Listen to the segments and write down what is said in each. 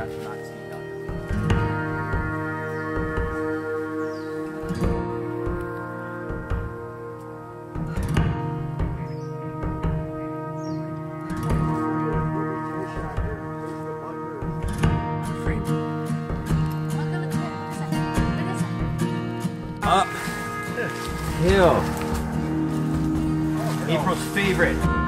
Maybe not out. Up. Hill. April's favorite.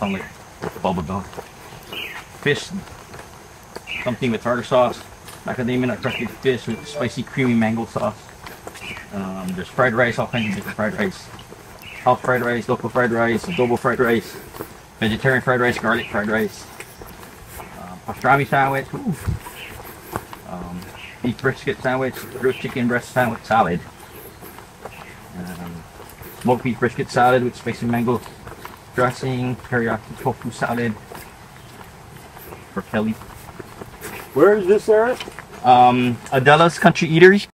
Like bubble gum. Fish, something with tartar sauce. Macadamia nut crusted fish with spicy creamy mango sauce. Um, there's fried rice, all kinds of different fried rice. Half fried rice, local fried rice, adobo fried rice, vegetarian fried rice, garlic fried rice, um, pastrami sandwich, um, beef brisket sandwich, grilled chicken breast sandwich salad, um, smoked beef brisket salad with spicy mango dressing, teriyaki tofu salad for Kelly. Where is this at? Um, Adela's Country Eatery.